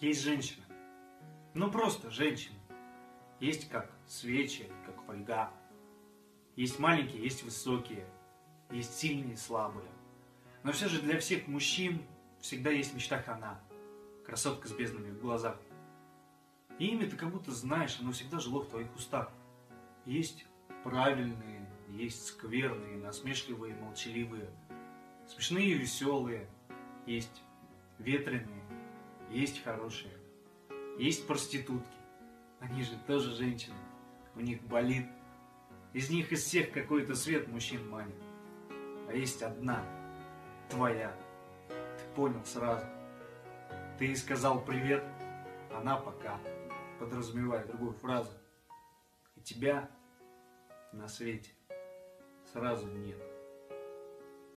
Есть женщина. Ну просто женщина. Есть как свечи, как фольга. Есть маленькие, есть высокие. Есть сильные, слабые. Но все же для всех мужчин всегда есть в мечтах она. Красотка с безднами в глазах. И имя ты как будто знаешь, оно всегда жило в твоих устах. Есть правильные, есть скверные, насмешливые, молчаливые, смешные и веселые, есть ветреные, есть хорошие, есть проститутки. Они же тоже женщины, у них болит. Из них из всех какой-то свет мужчин манит. А есть одна, твоя. Ты понял сразу. Ты ей сказал привет, она пока, подразумевая другую фразу. И тебя на свете сразу нет.